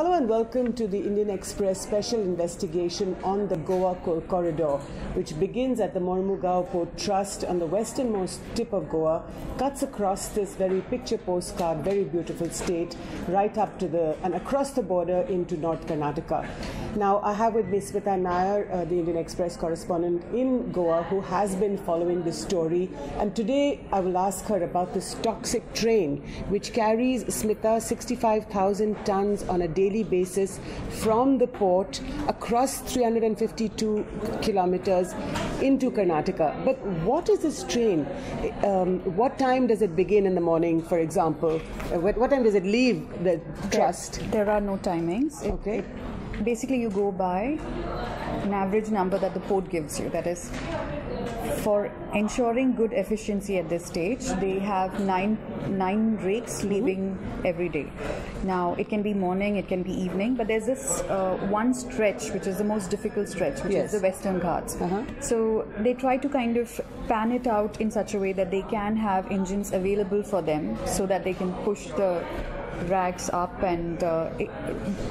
Hello and welcome to the Indian Express special investigation on the Goa Corridor, which begins at the Mormugao Port Trust on the westernmost tip of Goa, cuts across this very picture postcard, very beautiful state, right up to the and across the border into North Karnataka. Now, I have with me Smita Nair, uh, the Indian Express correspondent in Goa, who has been following this story. And today I will ask her about this toxic train, which carries Smita 65,000 tons on a daily basis from the port across 352 kilometers into Karnataka. But what is this train? Um, what time does it begin in the morning, for example? Uh, what, what time does it leave the trust? There, there are no timings. It- Okay. it- basically, you go by an average number that the port gives you. That is, for ensuring good efficiency at this stage, they have nine nine rakes leaving every day. Now, it can be morning, it can be evening, but there's this uh, one stretch which is the most difficult stretch, which Yes. is the Western Ghats. Uh-huh. So they try to kind of pan it out in such a way that they can have engines available for them, so that they can push the rakes up and uh, it,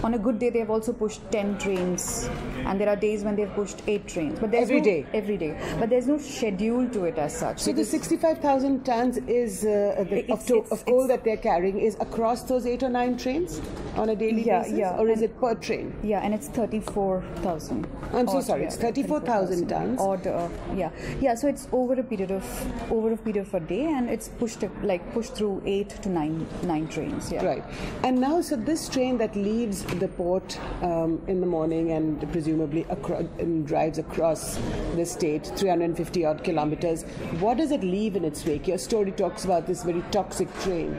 on a good day they have also pushed 10 trains. And there are days when they've pushed 8 trains. But there's Every no, day? every day. But there's no schedule to it as such. So the 65,000 tons is uh, the, It's- of, to, it's- of coal that they're carrying is across those eight or nine trains on a daily Yeah, basis, yeah, or is and- it per train? yeah and it's 34,000 I'm so sorry, yeah, it's 34,000 tons. odd uh, yeah. Yeah so it's over a period of over a period of a day and it's pushed like pushed through 8 to 9 9 trains yeah. Right. And now, so this train that leaves the port um, in the morning and presumably and drives across the state, 350 odd kilometers, what does it leave in its wake? Your story talks about this very toxic train.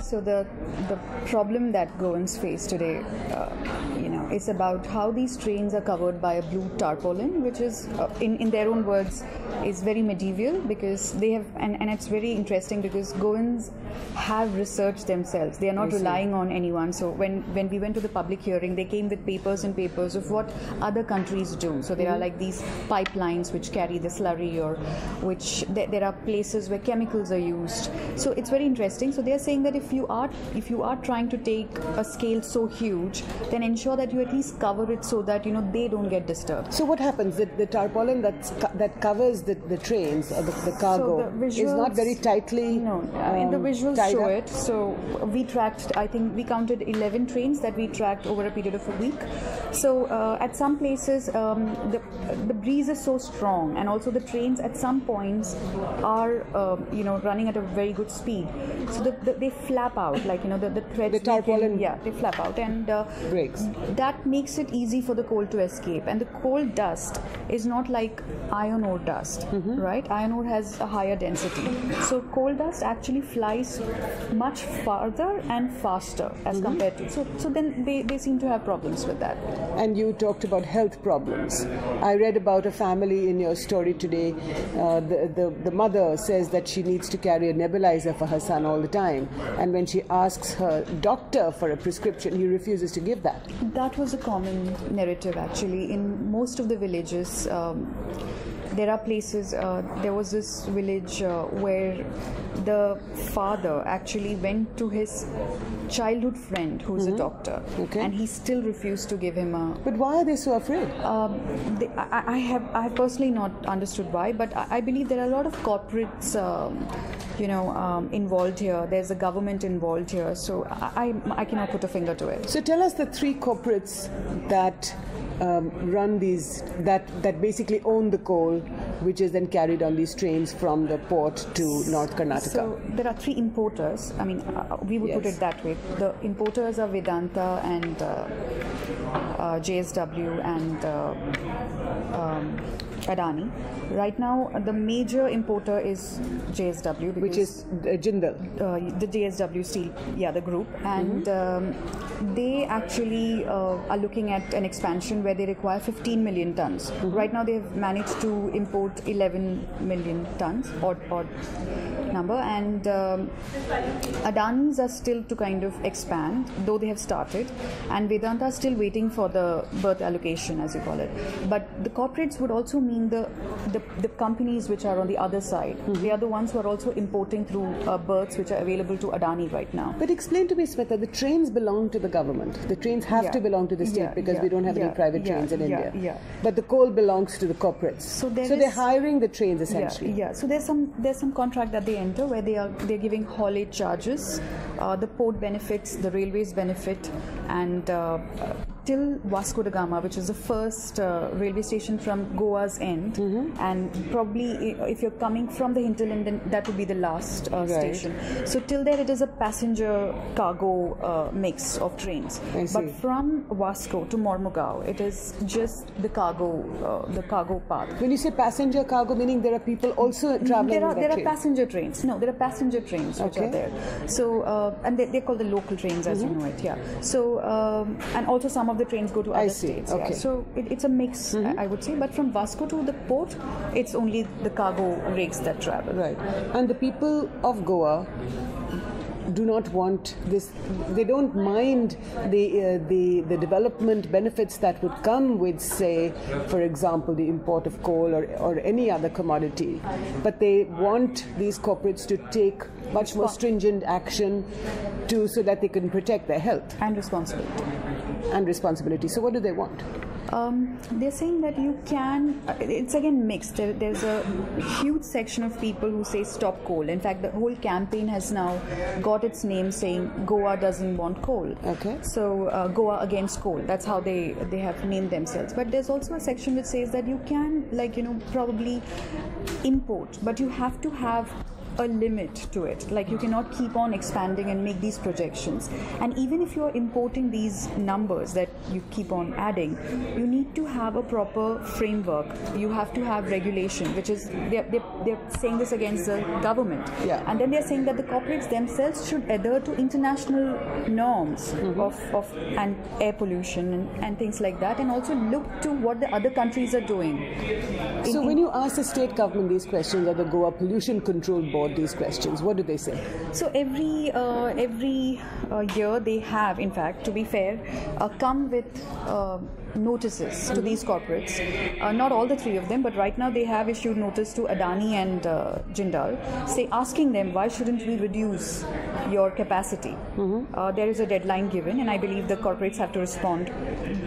So the the problem that Goans face today, uh, you know, is about how these trains are covered by a blue tarpaulin, which is, uh, in in their own words, is very medieval because they have, and, and it's very interesting because Goans have researched themselves. They are not relying on anyone. So when when we went to the public hearing, they came with papers and papers of what other countries do. So there are like these pipelines which carry the slurry, or which there, there are places where chemicals are used. So it's very interesting. So they are saying that if you are if you are trying to take a scale so huge, then ensure that you at least cover it so that you know they don't get disturbed. So what happens? The, the tarpaulin that's, that covers the, the trains or the, the cargo the is not very tightly. No, I mean the um, visuals show up? it. So we tracked. I think we counted 11 trains that we tracked over a period of a week. So uh, at some places um, the the breeze is so strong, and also the trains at some points are um, you know running at a very good speed. So the, the, they flap out like you know the the threads. The can- tarpaulin yeah, they flap out, and uh, breaks. that makes it easy for the coal to escape. And the coal dust is not like iron ore dust, Mm-hmm. right? Iron ore has a higher density. So coal dust actually flies much farther and faster as Mm-hmm. compared to. So, so then they, they seem to have problems with that. And you talked about health problems. I read about a family in your story today. Uh, the, the, the mother says that she needs to carry a nebulizer for her son all the time. And when she asks her doctor for a prescription, he refuses to give that. That was a common narrative actually in most of the villages. Um, there are places. Uh, there was this village uh, where the father actually went to his childhood friend, who's a doctor, Okay. and he still refused to give him a. But why are they so afraid? Um, they, I, I have I have personally not understood why, but I, I believe there are a lot of corporates, um, you know, um, involved here. There's a government involved here, so I, I I cannot put a finger to it. So tell us the three corporates that um, run these, that, that basically own the coal, which is then carried on these trains from the port to North Karnataka. So there are three importers. I mean, uh, we would put it that way. The importers are Vedanta and uh, uh, JSW and uh, um, Adani. Right now, the major importer is JSW, which is uh, Jindal. uh, the JSW Steel, yeah, the group, and Mm-hmm. um, they actually uh, are looking at an expansion where they require 15 million tons. Mm-hmm. Right now, they've managed to import 11 million tons, odd, odd number, and um, Adani's are still to kind of expand, though they have started, and Vedanta is still waiting for the berth allocation, as you call it. But the corporates would also mean mean the the, the companies which are on the other side. Mm-hmm. They are the ones who are also importing through uh, berths which are available to Adani right now. But explain to me, Smita, the trains belong to the government. The trains have Yeah. to belong to the state Yeah, because yeah, we don't have any private trains in India. yeah. But the coal belongs to the corporates. So there they're hiring the trains essentially. Yeah, yeah. So there's some there's some contract that they enter where they are they're giving haulage charges, uh, the port benefits, the railways benefit, and uh, till Vasco da Gama, which is the first uh, railway station from Goa's end, Mm-hmm. and probably if you're coming from the hinterland, then that would be the last uh, station. So till there, it is a passenger cargo uh, mix of trains. But from Vasco to Mormugao, it is just the cargo uh, the cargo path. When you say passenger cargo, meaning there are people also traveling There are there are passenger trains. No, there are passenger trains which Okay. are there. So uh, and they, they're called the local trains, as you know it. Yeah. So um, and also some of the trains go to Mm-hmm. Other states. Okay. Mm-hmm. Yeah. So it, it's a mix, I, I would say. But from Vasco to the port, it's only the cargo rigs that travel. Right. And the people of Goa do not want this they don't mind the uh, the the development benefits that would come with say for example the import of coal or, or any other commodity. But they want these corporates to take much more stringent action to so that they can protect their health. And responsibility. and responsibility. So what do they want Um, they're saying that you can. uh, It's again mixed. There, there's a huge section of people who say stop coal. In fact, the whole campaign has now got its name saying Goa doesn't want coal. Okay. So uh, Goa against coal. That's how they they have named themselves. But there's also a section which says that you can, like you know, probably import, but you have to have a limit to it. Like you cannot keep on expanding and make these projections. And even if you're importing these numbers that you keep on adding, you need to have a proper framework. You have to have regulation, which is they're, they're, they're saying this against the government. Yeah. And then they're saying that the corporates themselves should adhere to international norms mm-hmm. of, of and air pollution and, and things like that, and also look to what the other countries are doing. In- so in- when you ask the state government these questions or the goa pollution control board these questions what do they say So every uh, every uh, year they have, in fact, to be fair, uh, come with uh, notices to these corporates. Uh, not all the three of them, but right now they have issued notice to Adani and uh, Jindal, say asking them why shouldn't we reduce your capacity. Uh, there is a deadline given, and I believe the corporates have to respond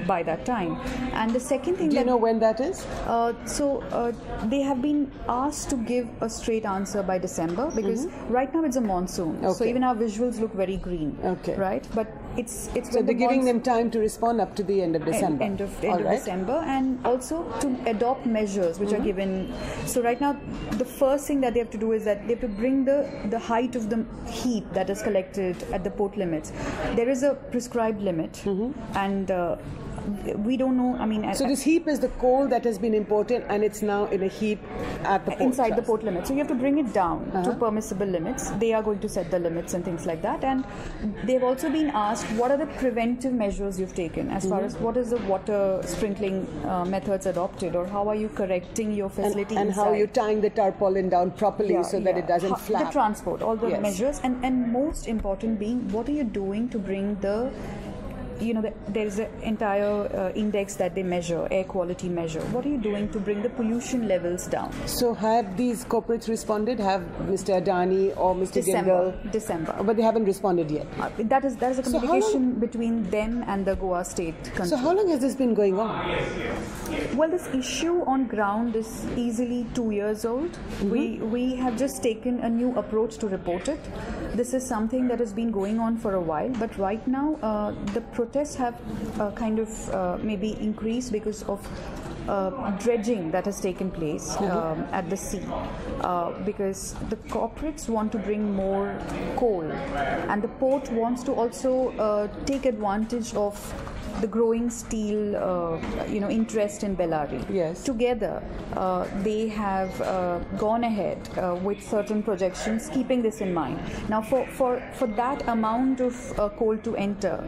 by that time. And the second thing do you that know when that is uh, so uh, they have been asked to give a straight answer by December because right now it's a monsoon. So Mm-hmm. Even our visuals look very green. Okay. Right, but it's it's so they're the giving them time to respond up to the end of december End, of end of. December, and also to adopt measures which are Mm-hmm. given. So right now, the first thing that they have to do is that they have to bring the the height of the heat that is collected at the port limits. There is a prescribed limit, and uh, we don't know. I mean. So at- this heap is the coal that has been imported, and it's now in a heap at the port inside the port limit. So you have to bring it down to Uh-huh. permissible limits. They are going to set the limits and things like that. And they've also been asked what are the preventive measures you've taken as far Mm-hmm. as what is the water sprinkling uh, methods adopted, or how are you correcting your facility and how inside? you're tying the tarpaulin down properly Yeah, so that it doesn't How- flap. The transport, all the Yes. measures, and and most important being, what are you doing to bring the you know, there is an entire uh, index that they measure, air quality measure. What are you doing to bring the pollution levels down? So have these corporates responded? Have Mr. Adani or Mr. December, Jindal? December. But they haven't responded yet. Uh, that is that is a So communication between them and the Goa state country. So how long has this been going on? well, this issue on ground is easily two years old. Mm-hmm. We we have just taken a new approach to report it. This is something that has been going on for a while, but right now uh, the protests have uh, kind of uh, maybe increased because of. Uh, dredging that has taken place um, at the sea uh, because the corporates want to bring more coal and the port wants to also uh, take advantage of the growing steel, uh, you know, interest in Bellary. Yes. Together, uh, they have uh, gone ahead uh, with certain projections, keeping this in mind. Now, for for for that amount of uh, coal to enter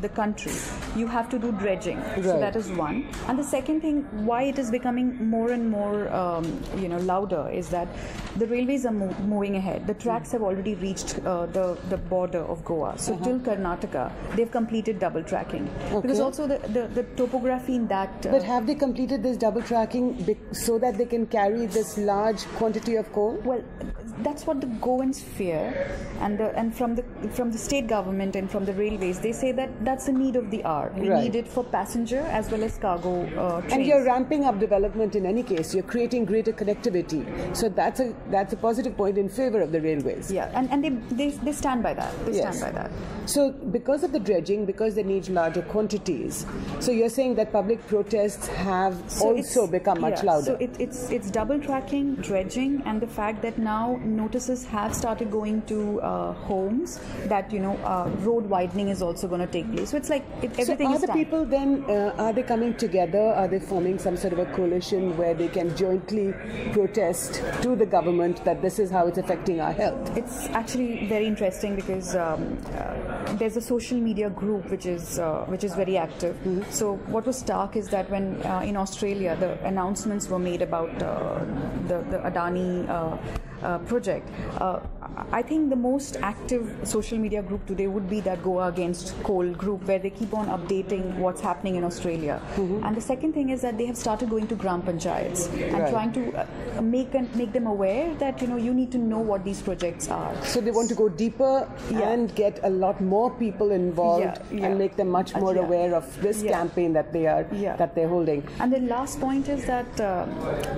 the country, you have to do dredging. Right. So that is one. And the second thing, why it is becoming more and more, um, you know, louder is that the railways are mo- moving ahead. The tracks have already reached uh, the the border of Goa. So till Karnataka, they've completed double tracking. Because also the, the, the topography in that. Uh, But have they completed this double tracking so that they can carry this large quantity of coal? Well, that's what the Goans fear, and the, and from the from the state government and from the railways, they say that that's the need of the hour. We Right. need it for passenger as well as cargo uh, trains. And you're ramping up development in any case. You're creating greater connectivity. So that's a that's a positive point in favor of the railways. yeah, and, and they, they they stand by that. They Yes. stand by that. So because of the dredging, because they need larger quantities, so you're saying that public protests have So also become much yeah, louder. So it, it's it's double tracking, dredging, and the fact that now notices have started going to uh, homes that you know uh, road widening is also going to take place. So it's like it, So everything are is the people then uh, are they coming together? Are they forming some sort of a coalition where they can jointly protest to the government that this is how it's affecting our health? It's actually very interesting because um, uh, there's a social media group which is uh, which is very active. So what was stark is that when uh, in Australia the announcements were made about uh, the the Adani. Uh, uh, project. I think the most active social media group today would be that Goa Against Coal group, where they keep on updating what's happening in Australia. And the second thing is that they have started going to gram panchayats and Right. trying to uh, make and make them aware that you know you need to know what these projects are. So they want to go deeper Yeah. and get a lot more people involved Yeah, yeah. and make them much Uh, more aware of this campaign that they are Yeah. that they're holding. And the last point is that uh,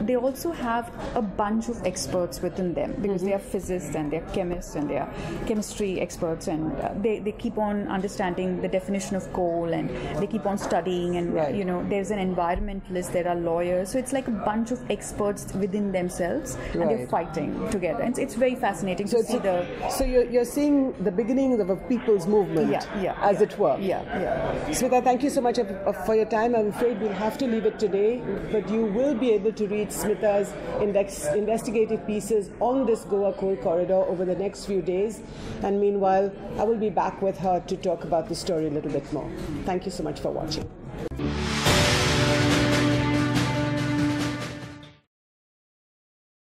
they also have a bunch of experts within them because they are physicists and they are chemists and they are chemistry experts and uh, they, they keep on understanding the definition of coal and they keep on studying and Right. you know there's an environmentalist there are lawyers so it's like a bunch of experts within themselves and they're fighting together and it's, it's very fascinating So, to see a- the so you're, you're seeing the beginnings of a people's movement, yeah yeah as yeah, it were. yeah yeah Smita, thank you so much for your time. I'm afraid we'll have to leave it today, but you will be able to read Smita's index, investigative pieces on this Goa coal corridor over the next few days. And meanwhile, I will be back with her to talk about the story a little bit more. Thank you so much for watching.